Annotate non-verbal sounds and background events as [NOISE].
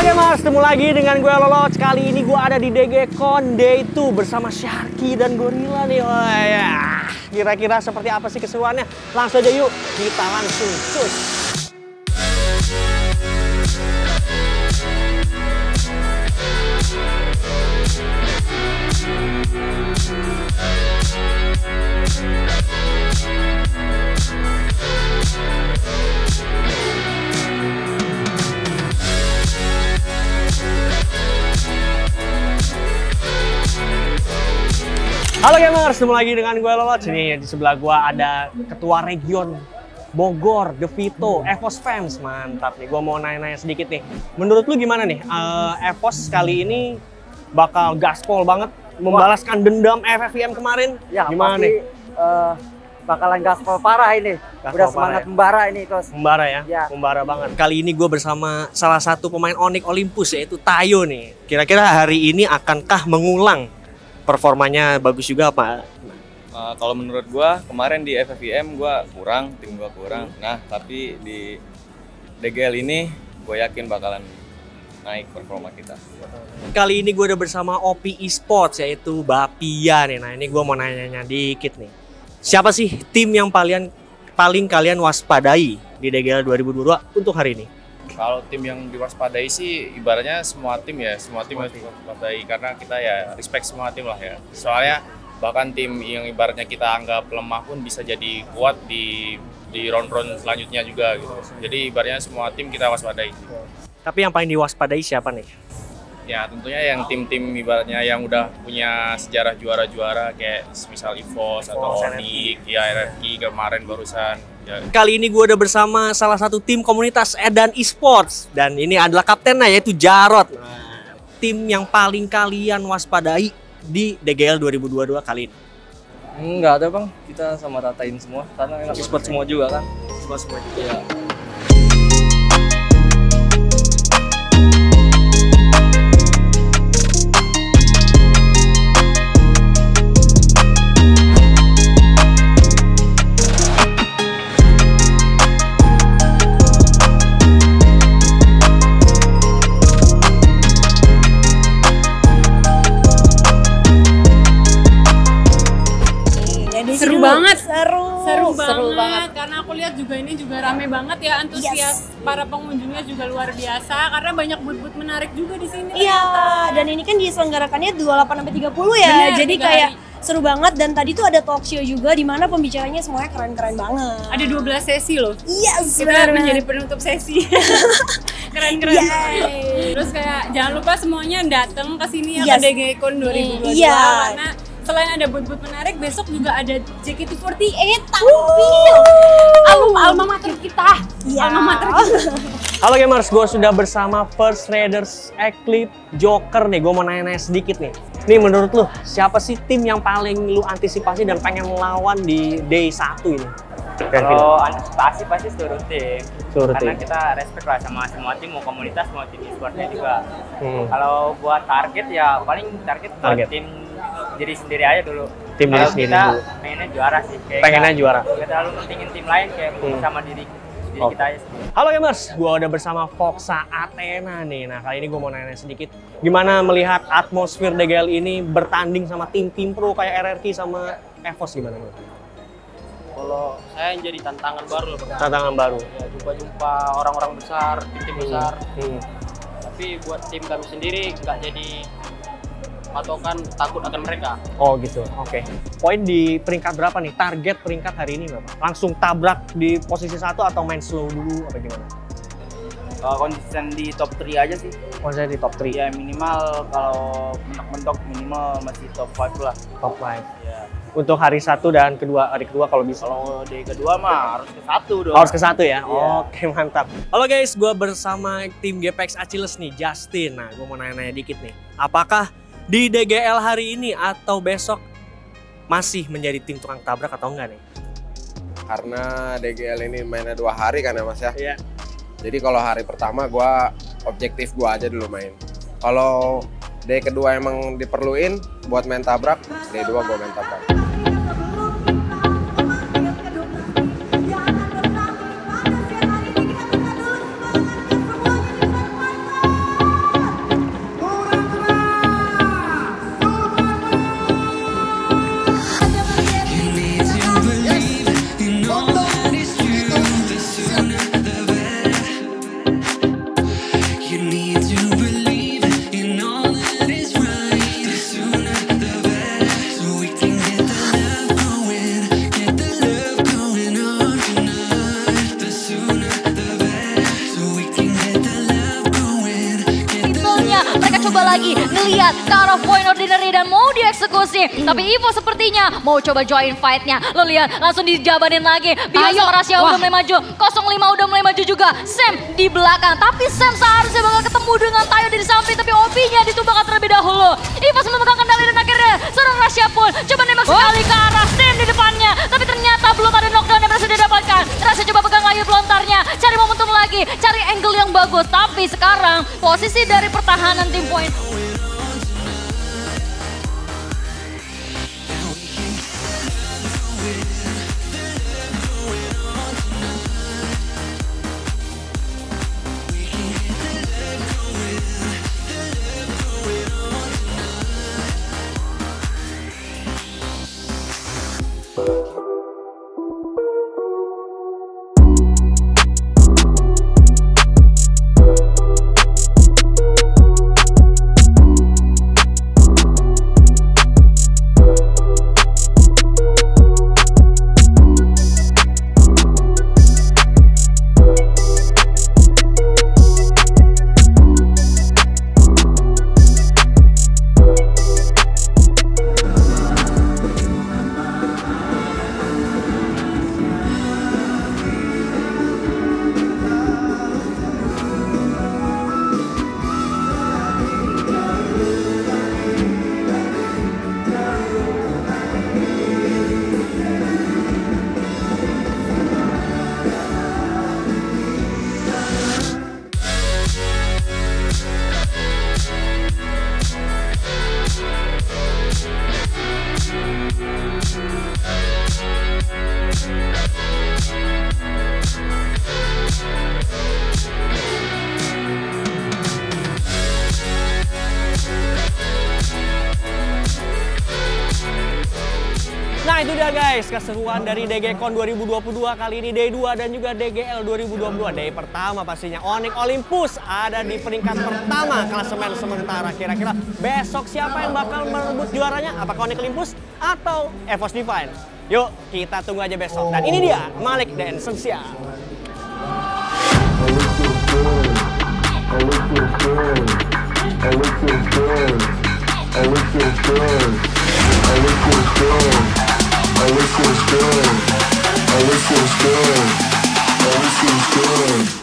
Halo gamers, ketemu lagi dengan gue Lolo. Kali ini gue ada di DG Con Day 2 bersama Sharky dan Gorilla nih. Ya. Kira-kira seperti apa sih keseruannya? Langsung aja yuk, kita langsung cus. Halo gamers, ketemu lagi dengan gue Lolo. Sini di sebelah gue ada Ketua Region Bogor, Devito, Evos Fans. Mantap nih, gue mau nanya-nanya sedikit nih. Menurut lu gimana nih, eh, Evos kali ini bakal gaspol banget membalaskan dendam FFVM kemarin? Ya, gimana pasti nih? eh, bakalan gaspol parah ini. Gaspol Udah semangat ya? membara ini, Kos. Membara ya? Ya. Membara banget. Kali ini gue bersama salah satu pemain Onyx Olympus yaitu Tayo nih. Kira-kira hari ini akankah mengulang performanya bagus juga apa? Uh, kalau menurut gua kemarin di FFVM gua kurang, tim gua kurang. Nah, tapi di DGL ini gue yakin bakalan naik performa kita. Kali ini gue udah bersama OP Esports yaitu Bapia nih. Nah ini gue mau nanya-nanya dikit nih. Siapa sih tim yang paling paling kalian waspadai di DGL 2022 untuk hari ini? Kalau tim yang diwaspadai sih ibaratnya semua tim ya, semua tim harus diwaspadai karena kita ya respect semua tim lah ya. Soalnya bahkan tim yang ibaratnya kita anggap lemah pun bisa jadi kuat di di round-round selanjutnya juga gitu. Jadi ibaratnya semua tim kita waspadai. Tapi yang paling diwaspadai siapa nih? Ya tentunya yang tim-tim ibaratnya yang udah punya sejarah juara-juara kayak misal EVOS atau Onyx, ya RRQ kemarin barusan. Ya, Kali ini gue udah bersama salah satu tim komunitas Edan Esports dan ini adalah kaptennya yaitu Jarot. Nah, tim yang paling kalian waspadai di DGL 2022 kali ini. Enggak ada bang, kita sama ratain semua karena enak semua juga kan. Semua semua juga. Iya. Lihat juga ini juga rame banget ya antusias para pengunjungnya juga luar biasa karena banyak but-but menarik juga di sini. Iya, dan ini kan diselenggarakannya 28 sampai 30 ya. Bener, Jadi kayak hari. seru banget dan tadi tuh ada talk show juga di mana pembicaranya semuanya keren-keren banget. Ada 12 sesi loh. Yes, Kita benar menjadi penutup sesi. [LAUGHS] Keren-keren. Terus kayak jangan lupa semuanya datang ke sini ya Yes. ke DGCon 2022 Iya. karena selain ada but-but menarik besok juga ada JKT48 tampil. Alma alma mater kita. Iya. Alma mater kita. [LAUGHS] Halo gamers, gue sudah bersama First Raiders Eclipse Joker nih. Gue mau nanya-nanya sedikit nih. Nih menurut lu, siapa sih tim yang paling lu antisipasi dan pengen lawan di day 1 ini? Kalau antisipasi pasti seluruh tim. Seluruh Karena tim. kita respect lah sama semua tim, mau komunitas, mau tim e-sportnya juga. Hmm. Kalau buat target ya paling target Target. tim diri sendiri aja dulu. Tim diri Kalau sendiri kita dulu. pengennya juara sih. Kayak Pengennya nggak- juara. nggak terlalu pentingin tim lain kayak Hmm. sama diri diri Oke. kita aja. sendiri. Halo gamers, gue udah bersama Foxa Athena nih. Nah kali ini gue mau nanya sedikit, gimana melihat atmosfer DGL ini bertanding sama tim-tim pro kayak RRQ sama EVOS gimana? menurut? Kalau saya yang jadi tantangan baru lah bang. Tantangan baru. Ya, jumpa-jumpa orang-orang besar, tim-tim besar. Hmm. Tapi buat tim kami sendiri nggak jadi patokan takut akan mereka. Oh gitu, oke. Poin di peringkat berapa nih? Target peringkat hari ini berapa? Langsung tabrak di posisi satu atau main slow dulu apa gimana? Eh, konsisten di top 3 aja sih. Saya di top 3, Ya minimal kalau mentok-mentok minimal masih top 5 lah. top 5. Ya. Untuk hari satu dan kedua hari kedua kalau bisa. Kalau di kedua mah harus ke satu dong. Harus ke satu ya? Iya. Oke mantap. Halo guys, gue bersama tim GPX Achilles nih, Justin. Nah, gue mau nanya-nanya dikit nih. Apakah di DGL hari ini atau besok masih menjadi tim tukang tabrak atau enggak nih? karena DGL ini mainnya dua hari kan ya mas ya. Iya. Jadi kalau hari pertama gua objektif gua aja dulu main. Kalau day kedua emang diperluin buat main tabrak, day dua gua main tabrak. Ngeliat ke arah point ordinary dan mau dieksekusi. Tapi Ivo sepertinya mau coba join fight-nya. Lo lihat langsung dijabanin lagi. Bio sama Rasya udah mulai maju. 05 udah mulai maju juga. Sam di belakang. Tapi Sam seharusnya bakal ketemu dengan Tayo di samping. Tapi OP-nya ditumbangkan terlebih dahulu. Ivo sempat memegang kendali dan akhirnya seorang Rasya pun coba nembak sekali ke arah Sam di depannya. Tapi ternyata belum ada knockdown yang berhasil didapatkan. Rasya coba pegang kayu pelontarnya. Cari momentum lagi. Cari angle yang bagus. Tapi sekarang posisi dari pertahanan tim point Nah itu dia guys, keseruan dari DGCon 2022 kali ini Day 2 dan juga DGL 2022 Day pertama pastinya Onyx Olympus ada di peringkat pertama klasemen sementara Kira-kira besok siapa yang bakal merebut juaranya? Apakah Onyx Olympus atau Evos Divine? Yuk kita tunggu aja besok Dan ini dia Malik dan Sensia All this feels good. All this feels good. This feels good.